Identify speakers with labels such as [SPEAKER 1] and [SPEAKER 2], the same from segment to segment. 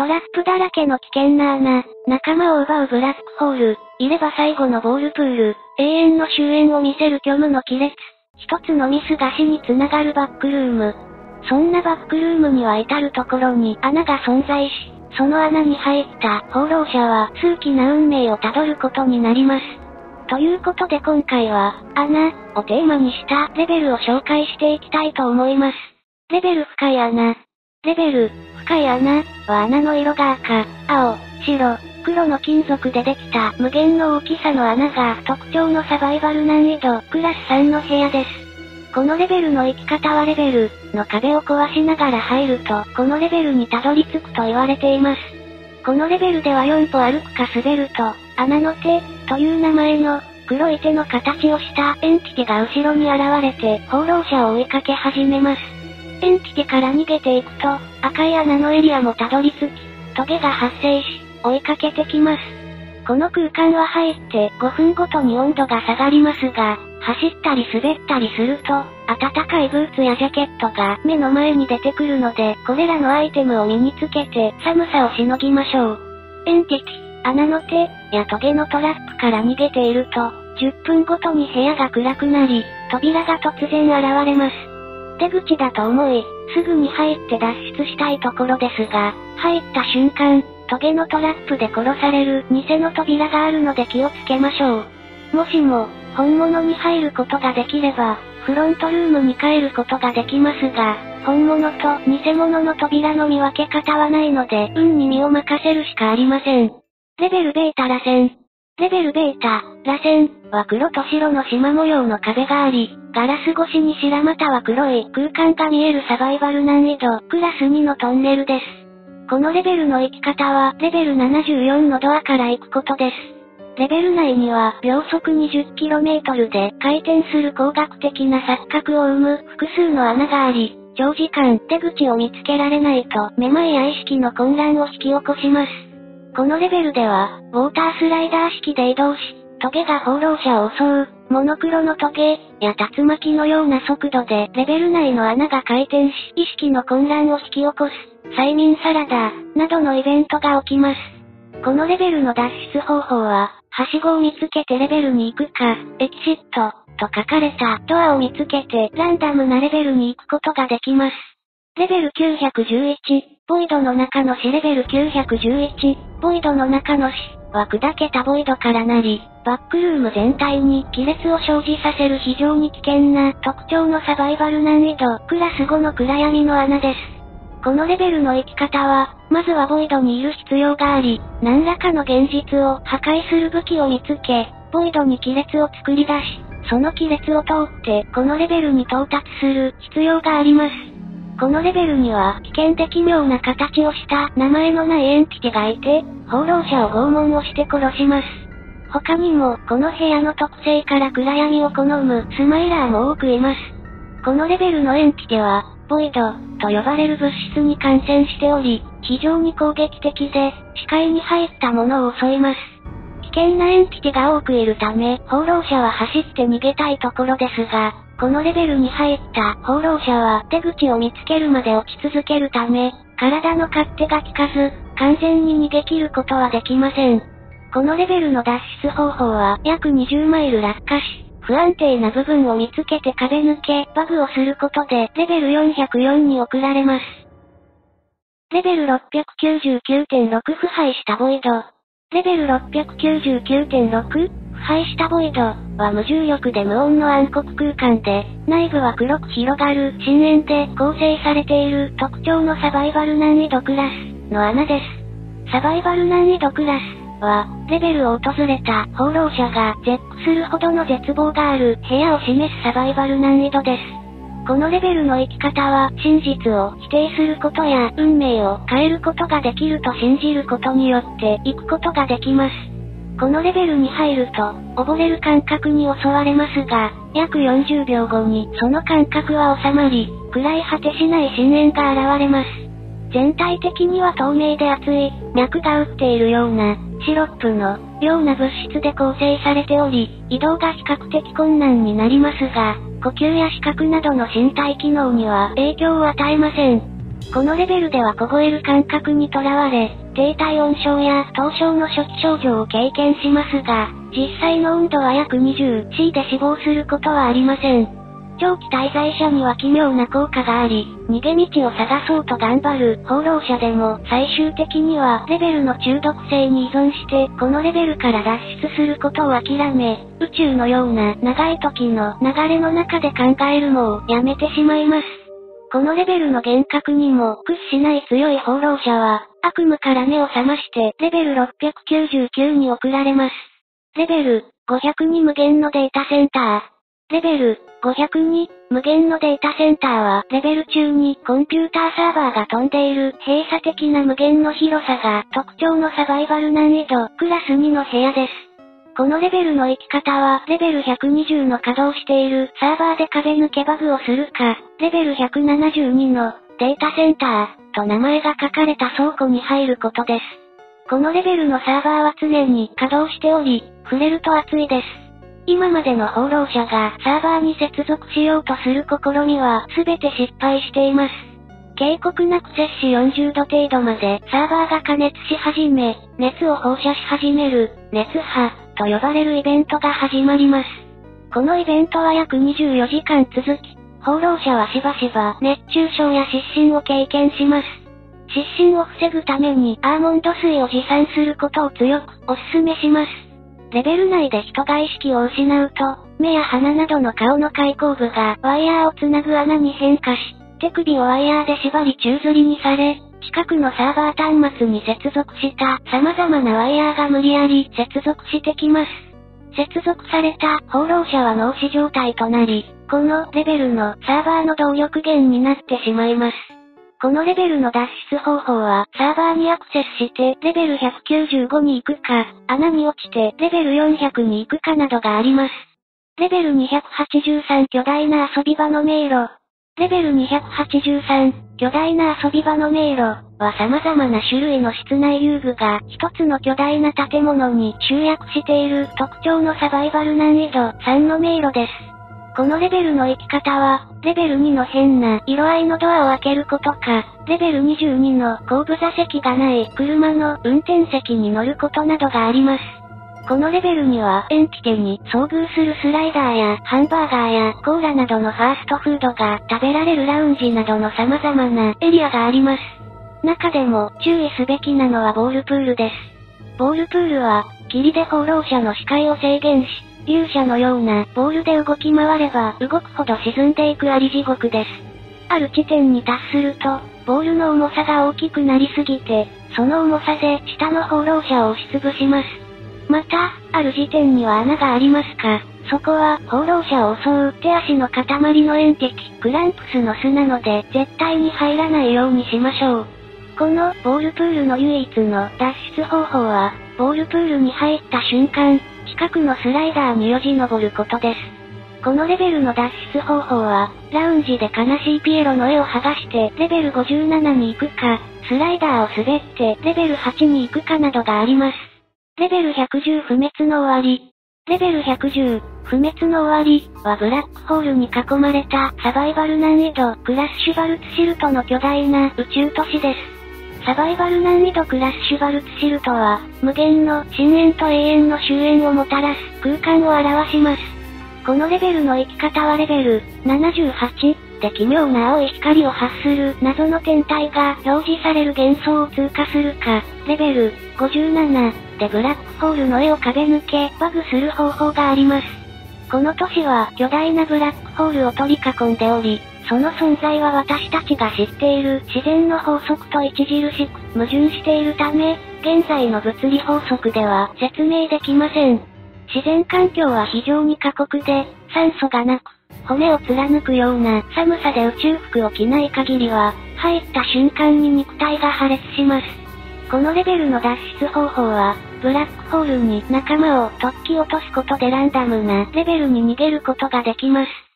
[SPEAKER 1] トラップだらけの危険な穴、仲間を奪うブラックホール、いれば最後のボールプール、永遠の終焉を見せる虚無の亀裂、一つのミスが死につながるバックルーム。そんなバックルームには至るところに穴が存在し、その穴に入った放浪者は数奇な運命をたどることになります。ということで今回は、穴をテーマにしたレベルを紹介していきたいと思います。レベル深い穴。レベル、深い穴は穴の色が赤、青、白、黒の金属でできた無限の大きさの穴が特徴のサバイバル難易度クラス3の部屋です。このレベルの生き方はレベルの壁を壊しながら入ると、このレベルにたどり着くと言われています。このレベルでは4歩歩くか滑ると、穴の手という名前の黒い手の形をしたエンティティが後ろに現れて放浪者を追いかけ始めます。エンティテから逃げていくと、赤い穴のエリアもたどり着き、トゲが発生し、追いかけてきます。この空間は入って5分ごとに温度が下がりますが、走ったり滑ったりすると、暖かいブーツやジャケットが目の前に出てくるので、これらのアイテムを身につけて寒さをしのぎましょう。エンティティ、穴の手やトゲのトラップから逃げていると、10分ごとに部屋が暗くなり、扉が突然現れます。出口だと思い、すぐに入って脱出したいところですが、入った瞬間、トゲのトラップで殺される偽の扉があるので気をつけましょう。もしも、本物に入ることができれば、フロントルームに帰ることができますが、本物と偽物の扉の見分け方はないので、運に身を任せるしかありません。レベルベータ螺旋。レベルベータ、螺旋は黒と白の縞模様の壁があり、ガラス越しに白または黒い空間が見えるサバイバル難易度クラス2のトンネルです。このレベルの行き方は、レベル74のドアから行くことです。レベル内には秒速 20km で回転する工学的な錯覚を生む複数の穴があり、長時間出口を見つけられないとめまいや意識の混乱を引き起こします。このレベルでは、ウォータースライダー式で移動し、トゲが放浪者を襲う、モノクロのトゲや竜巻のような速度でレベル内の穴が回転し、意識の混乱を引き起こす、催眠サラダなどのイベントが起きます。このレベルの脱出方法は、はしごを見つけてレベルに行くか、エキシット、と書かれたドアを見つけてランダムなレベルに行くことができます。レベル911、ボイドの中の死レベル911、ボイドの中の死は砕けたボイドからなり、バックルーム全体に亀裂を生じさせる非常に危険な特徴のサバイバル難易度クラス5の暗闇の穴です。このレベルの生き方は、まずはボイドにいる必要があり、何らかの現実を破壊する武器を見つけ、ボイドに亀裂を作り出し、その亀裂を通って、このレベルに到達する必要があります。このレベルには、危険で奇妙な形をした名前のないエンティティがいて、放浪者を拷問をして殺します。他にも、この部屋の特性から暗闇を好むスマイラーも多くいます。このレベルのエンティティは、ボイド、と呼ばれる物質に感染しており、非常に攻撃的で、視界に入ったものを襲います。危険なエンティティが多くいるため、放浪者は走って逃げたいところですが、このレベルに入った放浪者は出口を見つけるまで落ち続けるため、体の勝手が効かず、完全に逃げ切ることはできません。このレベルの脱出方法は約20マイル落下し、不安定な部分を見つけて壁抜け、バグをすることで、レベル404に送られます。レベル699.6腐敗したボイド。レベル699.6腐敗したボイドは無重力で無音の暗黒空間で、内部は黒く広がる深淵で構成されている特徴のサバイバル難易度クラスの穴です。サバイバル難易度クラスは、レベルを訪れた放浪者が絶句するほどの絶望がある部屋を示すサバイバル難易度です。このレベルの生き方は真実を否定することや運命を変えることができると信じることによって行くことができます。このレベルに入ると溺れる感覚に襲われますが、約40秒後にその感覚は収まり、暗い果てしない深淵が現れます。全体的には透明で熱い、脈が打っているような、シロップのような物質で構成されており、移動が比較的困難になりますが、呼吸や視覚などの身体機能には影響を与えません。このレベルでは凍える感覚にとらわれ、低体温症や凍傷の初期症状を経験しますが、実際の温度は約 20C で死亡することはありません。長期滞在者には奇妙な効果があり、逃げ道を探そうと頑張る放浪者でも最終的にはレベルの中毒性に依存してこのレベルから脱出することを諦め、宇宙のような長い時の流れの中で考えるのをやめてしまいます。このレベルの幻覚にも屈しない強い放浪者は悪夢から目を覚ましてレベル699に送られます。レベル500に無限のデータセンター。レベル502、無限のデータセンターは、レベル中にコンピューターサーバーが飛んでいる閉鎖的な無限の広さが特徴のサバイバル難易度クラス2の部屋です。このレベルの生き方は、レベル120の稼働しているサーバーで壁抜けバグをするか、レベル172のデータセンターと名前が書かれた倉庫に入ることです。このレベルのサーバーは常に稼働しており、触れると熱いです。今までの放浪者がサーバーに接続しようとする試みは全て失敗しています。警告なく接し40度程度までサーバーが加熱し始め、熱を放射し始める、熱波と呼ばれるイベントが始まります。このイベントは約24時間続き、放浪者はしばしば熱中症や失神を経験します。失神を防ぐためにアーモンド水を持参することを強くお勧めします。レベル内で人が意識を失うと、目や鼻などの顔の開口部がワイヤーをつなぐ穴に変化し、手首をワイヤーで縛り宙吊りにされ、近くのサーバー端末に接続した様々なワイヤーが無理やり接続してきます。接続された放浪者は脳死状態となり、このレベルのサーバーの動力源になってしまいます。このレベルの脱出方法は、サーバーにアクセスして、レベル195に行くか、穴に落ちて、レベル400に行くかなどがあります。レベル283巨大な遊び場の迷路。レベル283巨大な遊び場の迷路は様々な種類の室内遊具が一つの巨大な建物に集約している特徴のサバイバル難易度3の迷路です。このレベルの生き方は、レベル2の変な色合いのドアを開けることか、レベル22の後部座席がない車の運転席に乗ることなどがあります。このレベルには、エンティテに遭遇するスライダーやハンバーガーやコーラなどのファーストフードが食べられるラウンジなどの様々なエリアがあります。中でも注意すべきなのはボールプールです。ボールプールは、霧で放浪者の視界を制限し、勇者のようなボールで動き回れば動くほど沈んでいくあり地獄です。ある地点に達すると、ボールの重さが大きくなりすぎて、その重さで下の放浪者を押しつぶします。また、ある時点には穴がありますかそこは、放浪者を襲う手足の塊の炎敵、クランプスの巣なので、絶対に入らないようにしましょう。この、ボールプールの唯一の脱出方法は、ボールプールに入った瞬間、近くのスライダーによじ登ることです。このレベルの脱出方法は、ラウンジで悲しいピエロの絵を剥がして、レベル57に行くか、スライダーを滑って、レベル8に行くかなどがあります。レベル110不滅の終わり。レベル110、不滅の終わりはブラックホールに囲まれたサバイバル難易度クラッシュバルツシルトの巨大な宇宙都市です。サバイバル難易度クラッシュバルツシルトは、無限の深淵と永遠の終焉をもたらす空間を表します。このレベルの生き方はレベル78で奇妙な青い光を発する謎の天体が表示される幻想を通過するか、レベル57でブラックホールの絵を壁抜けバグする方法があります。この都市は巨大なブラックホールを取り囲んでおり、その存在は私たちが知っている自然の法則と著しく矛盾しているため、現在の物理法則では説明できません。自然環境は非常に過酷で、酸素がなく、骨を貫くような寒さで宇宙服を着ない限りは、入った瞬間に肉体が破裂します。このレベルの脱出方法は、ブラックホールに仲間を突き落とすことでランダムなレベルに逃げることができます。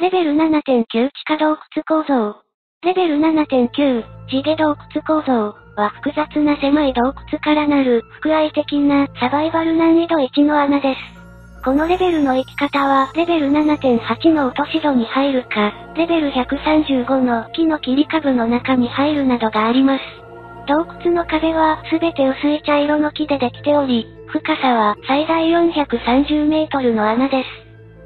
[SPEAKER 1] レベル7.9地下洞窟構造。レベル7.9地下洞窟構造は複雑な狭い洞窟からなる、不愛的なサバイバル難易度1の穴です。このレベルの生き方は、レベル7.8の落とし戸に入るか、レベル135の木の切り株の中に入るなどがあります。洞窟の壁はすべて薄い茶色の木でできており、深さは最大430メートルの穴です。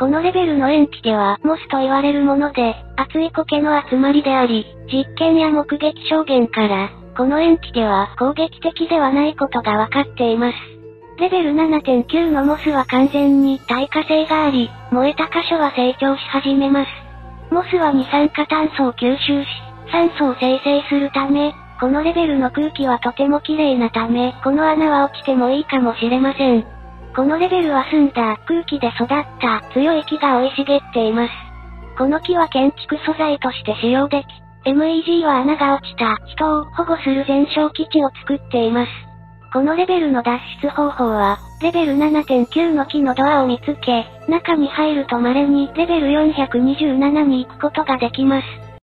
[SPEAKER 1] このレベルの塩基では、モスと言われるもので、厚い苔の集まりであり、実験や目撃証言から、この塩基では攻撃的ではないことがわかっています。レベル7.9のモスは完全に耐火性があり、燃えた箇所は成長し始めます。モスは二酸化炭素を吸収し、酸素を生成するため、このレベルの空気はとても綺麗なため、この穴は落ちてもいいかもしれません。このレベルは澄んだ空気で育った強い木が生い茂っています。この木は建築素材として使用でき、MEG は穴が落ちた人を保護する全焼基地を作っています。このレベルの脱出方法は、レベル7.9の木のドアを見つけ、中に入ると稀にレベル427に行くことができます。